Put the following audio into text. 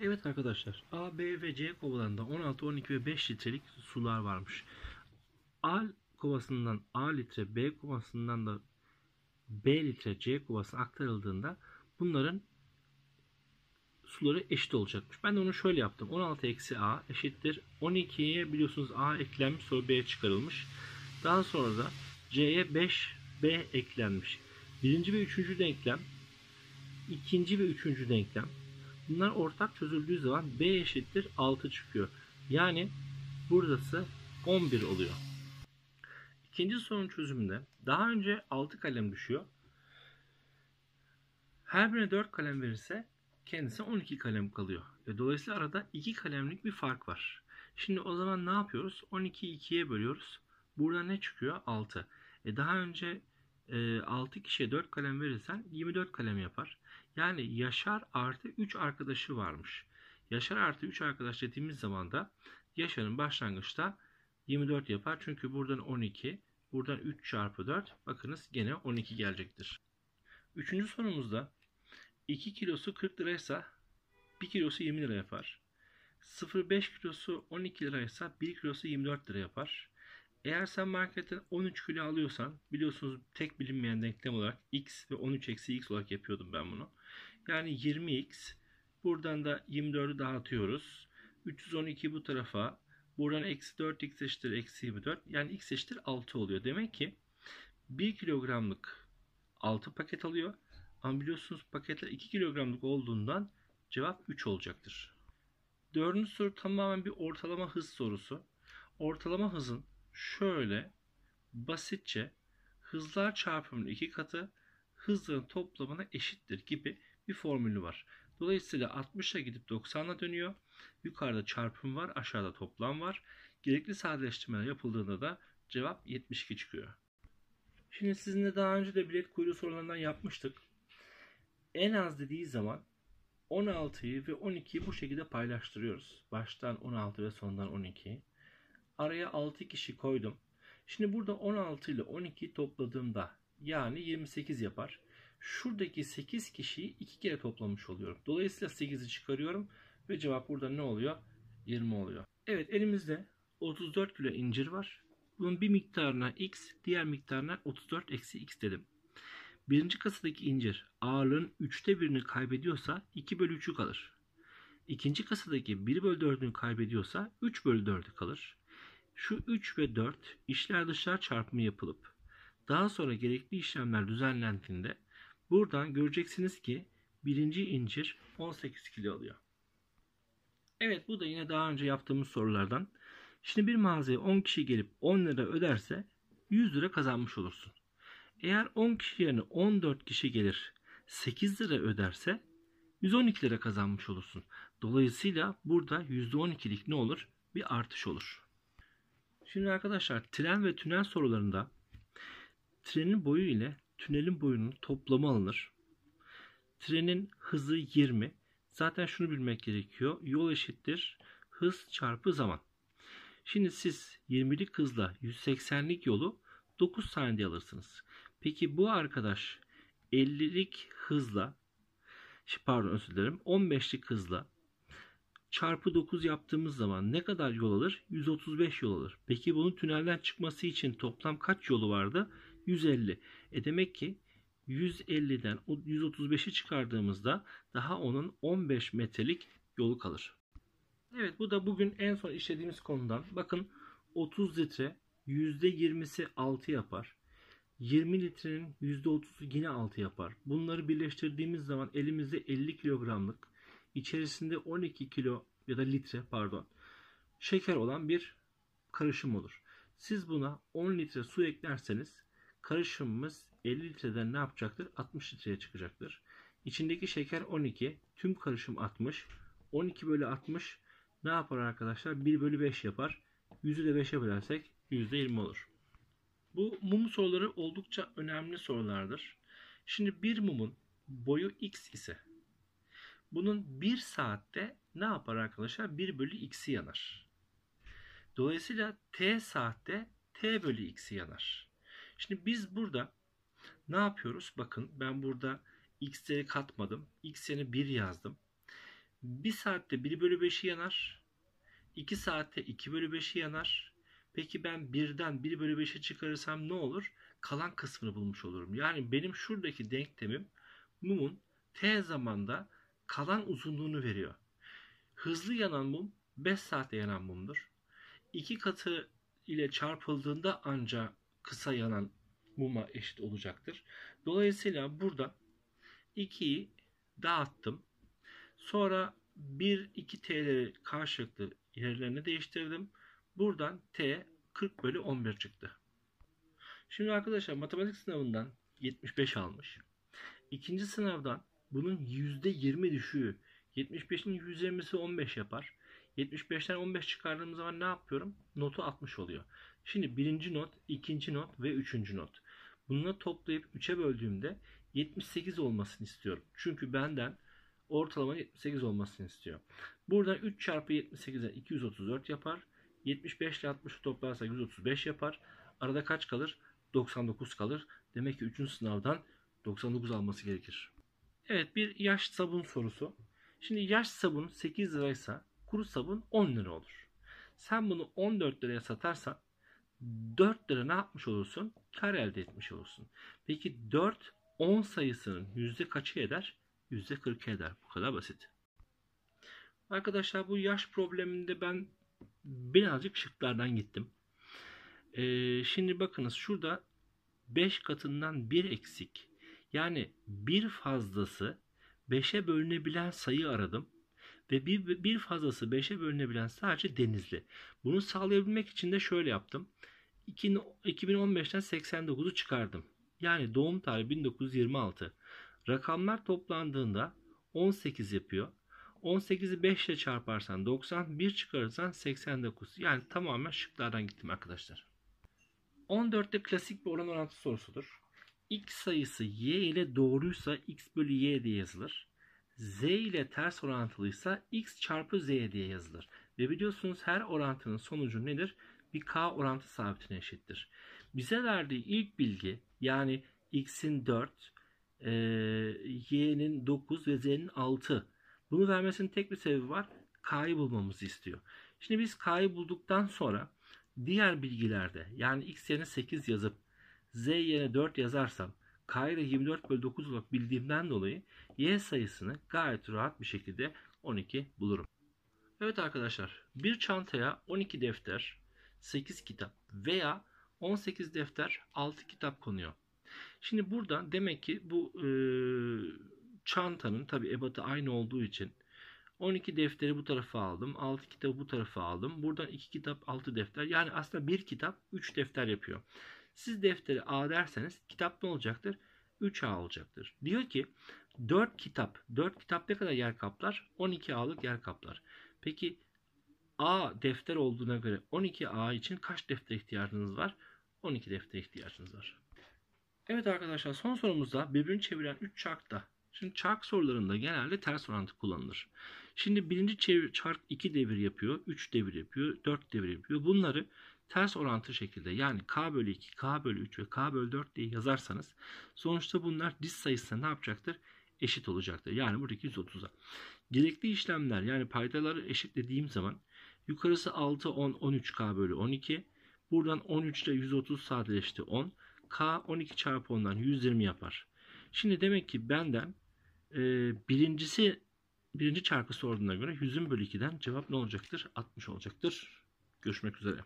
Evet arkadaşlar A, B ve C kovalarında 16, 12 ve 5 litrelik sular varmış. A kovasından A litre, B kovasından da B litre C kovasına aktarıldığında bunların suları eşit olacakmış. Ben de onu şöyle yaptım. 16 eksi A eşittir. 12'ye biliyorsunuz A eklenmiş sonra B çıkarılmış. Daha sonra da C'ye 5 B eklenmiş. Birinci ve üçüncü denklem ikinci ve üçüncü denklem Bunlar ortak çözüldüğü zaman B eşittir 6 çıkıyor. Yani burası 11 oluyor. İkinci sorun çözümünde daha önce 6 kalem düşüyor. Her birine 4 kalem verirse kendisi 12 kalem kalıyor. Ve dolayısıyla arada 2 kalemlik bir fark var. Şimdi o zaman ne yapıyoruz? 12'yi 2'ye bölüyoruz. Burada ne çıkıyor? 6. E daha önce 6 kişiye 4 kalem verirsen 24 kalem yapar. Yani Yaşar artı 3 arkadaşı varmış. Yaşar artı 3 arkadaş dediğimiz zaman da Yaşar'ın başlangıçta 24 yapar. Çünkü buradan 12, buradan 3 çarpı 4. Bakınız gene 12 gelecektir. Üçüncü sorumuzda 2 kilosu 40 liraysa 1 kilosu 20 lira yapar. 0,5 kilosu 12 liraysa 1 kilosu 24 lira yapar. Eğer sen marketten 13 kilo alıyorsan biliyorsunuz tek bilinmeyen denklem olarak x ve 13 eksi x olarak yapıyordum ben bunu. Yani 20x buradan da 24'ü dağıtıyoruz. 312 bu tarafa buradan eksi 4x eşittir eksi 24 yani x eşittir 6 oluyor. Demek ki 1 kilogramlık 6 paket alıyor. Ama biliyorsunuz paketler 2 kilogramlık olduğundan cevap 3 olacaktır. Dördüncü soru tamamen bir ortalama hız sorusu. Ortalama hızın şöyle basitçe hızlar çarpımının iki katı hızların toplamına eşittir gibi bir formülü var. Dolayısıyla 60'a gidip 90'a dönüyor. Yukarıda çarpım var, aşağıda toplam var. Gerekli sadeleştirmeler yapıldığında da cevap 72 çıkıyor. Şimdi sizinle daha önce de bilet kuyruğu sorularından yapmıştık. En az dediği zaman 16'yı ve 12'yi bu şekilde paylaştırıyoruz. Baştan 16 ve sondan 12. Araya 6 kişi koydum. Şimdi burada 16 ile 12 topladığımda yani 28 yapar. Şuradaki 8 kişiyi 2 kere toplamış oluyorum. Dolayısıyla 8'i çıkarıyorum ve cevap burada ne oluyor? 20 oluyor. Evet elimizde 34 kilo incir var. Bunun bir miktarına x, diğer miktarına 34 eksi x dedim. Birinci kasadaki incir ağırlığın 3'te birini kaybediyorsa 2 bölü 3'ü kalır. İkinci kasadaki 1 bölü 4'ünü kaybediyorsa 3 bölü 4'ü kalır. Şu 3 ve 4 işler dışlar çarpımı yapılıp daha sonra gerekli işlemler düzenlendiğinde buradan göreceksiniz ki birinci incir 18 kilo alıyor. Evet bu da yine daha önce yaptığımız sorulardan. Şimdi bir mağazaya 10 kişi gelip 10 lira öderse 100 lira kazanmış olursun. Eğer 10 kişi yerine 14 kişi gelir 8 lira öderse 112 lira kazanmış olursun. Dolayısıyla burada %12'lik ne olur? Bir artış olur. Şimdi arkadaşlar tren ve tünel sorularında trenin boyu ile tünelin boyunun toplamı alınır. Trenin hızı 20. Zaten şunu bilmek gerekiyor. Yol eşittir hız çarpı zaman. Şimdi siz 20'lik hızla 180'lik yolu 9 saniyede alırsınız. Peki bu arkadaş 50'lik hızla pardon özür dilerim 15'lik hızla çarpı 9 yaptığımız zaman ne kadar yol alır? 135 yol alır. Peki bunun tünelden çıkması için toplam kaç yolu vardı? 150. E demek ki 150'den 135'i çıkardığımızda daha onun 15 metrelik yolu kalır. Evet bu da bugün en son işlediğimiz konudan. Bakın 30 litre %20'si 6 yapar. 20 litrenin %30'u yine 6 yapar. Bunları birleştirdiğimiz zaman elimizde 50 kilogramlık içerisinde 12 kilo ya da litre pardon şeker olan bir karışım olur. Siz buna 10 litre su eklerseniz karışımımız 50 litreden ne yapacaktır? 60 litreye çıkacaktır. İçindeki şeker 12, tüm karışım 60. 12 bölü 60 ne yapar arkadaşlar? 1 bölü 5 yapar. 100'ü de 5'e bölersek %20 olur. Bu mum soruları oldukça önemli sorulardır. Şimdi bir mumun boyu x ise bunun 1 saatte ne yapar arkadaşlar? 1 bölü x'i yanar. Dolayısıyla t saatte t bölü x'i yanar. Şimdi biz burada ne yapıyoruz? Bakın ben burada x'leri katmadım. x yerine 1 yazdım. 1 saatte 1 bölü 5'i yanar. 2 saatte 2 bölü 5'i yanar. Peki ben 1'den 1 bölü 5'e çıkarırsam ne olur? Kalan kısmını bulmuş olurum. Yani benim şuradaki denklemim mumun t zamanda kalan uzunluğunu veriyor. Hızlı yanan mum 5 saatte yanan mumdur. 2 katı ile çarpıldığında ancak kısa yanan muma eşit olacaktır. Dolayısıyla burada 2'yi dağıttım. Sonra 1, 2 t'leri karşılıklı yerlerini değiştirdim. Buradan t 40 bölü 11 çıktı. Şimdi arkadaşlar matematik sınavından 75 almış. İkinci sınavdan bunun %20 düşüğü 75'in %20'si 15 yapar. 75'ten 15 çıkardığım zaman ne yapıyorum? Notu 60 oluyor. Şimdi birinci not, ikinci not ve üçüncü not. Bunları toplayıp 3'e böldüğümde 78 olmasını istiyorum. Çünkü benden ortalama 78 olmasını istiyor. Buradan 3 çarpı 78'den 234 yapar. 75 ile 60'ı toplarsa 135 yapar. Arada kaç kalır? 99 kalır. Demek ki 3. sınavdan 99 alması gerekir. Evet bir yaş sabun sorusu. Şimdi yaş sabun 8 liraysa kuru sabun 10 lira olur. Sen bunu 14 liraya satarsan 4 lira ne yapmış olursun? Kar elde etmiş olursun. Peki 4 10 sayısının yüzde kaçı eder? Yüzde 40 eder. Bu kadar basit. Arkadaşlar bu yaş probleminde ben birazcık şıklardan gittim. Ee, şimdi bakınız şurada 5 katından 1 eksik. Yani bir fazlası 5'e bölünebilen sayı aradım. Ve bir, bir fazlası 5'e bölünebilen sadece denizli. Bunu sağlayabilmek için de şöyle yaptım. 2015'ten 89'u çıkardım. Yani doğum tarihi 1926. Rakamlar toplandığında 18 yapıyor. 18'i 5 ile çarparsan 90, 1 çıkarırsan 89. Yani tamamen şıklardan gittim arkadaşlar. 14'te klasik bir oran orantı sorusudur. X sayısı y ile doğruysa x bölü y diye yazılır. Z ile ters orantılıysa x çarpı z diye yazılır. Ve biliyorsunuz her orantının sonucu nedir? Bir k orantı sabitine eşittir. Bize verdiği ilk bilgi yani x'in 4, e, y'nin 9 ve z'nin 6. Bunu vermesinin tek bir sebebi var. K'yı bulmamızı istiyor. Şimdi biz K'yı bulduktan sonra diğer bilgilerde yani x yerine 8 yazıp z yerine 4 yazarsam K'yı da 24 bölü 9 olarak bildiğimden dolayı y sayısını gayet rahat bir şekilde 12 bulurum. Evet arkadaşlar bir çantaya 12 defter, 8 kitap veya 18 defter, 6 kitap konuyor. Şimdi burada demek ki bu e, çantanın tabi ebatı aynı olduğu için 12 defteri bu tarafa aldım. 6 kitabı bu tarafa aldım. Buradan 2 kitap 6 defter. Yani aslında bir kitap 3 defter yapıyor. Siz defteri A derseniz kitap ne olacaktır? 3A olacaktır. Diyor ki 4 kitap. 4 kitap ne kadar yer kaplar? 12A'lık yer kaplar. Peki A defter olduğuna göre 12A için kaç defter ihtiyacınız var? 12 defter ihtiyacınız var. Evet arkadaşlar son sorumuzda birbirini çeviren 3 çarkta. Şimdi çark sorularında genelde ters orantı kullanılır. Şimdi birinci çevir, çark 2 devir yapıyor, 3 devir yapıyor, 4 devir yapıyor. Bunları ters orantı şekilde yani k bölü 2, k bölü 3 ve k bölü 4 diye yazarsanız sonuçta bunlar diz sayısına ne yapacaktır? Eşit olacaktır. Yani buradaki 130'a. Gerekli işlemler yani paydaları eşitlediğim zaman yukarısı 6, 10, 13k bölü 12. Buradan 13 ile 130 sadeleşti 10. K 12 çarpı 10'dan 120 yapar. Şimdi demek ki benden e, birincisi birinci çarkı sorduğuna göre 100'ün bölü 2'den cevap ne olacaktır? 60 olacaktır. Görüşmek üzere.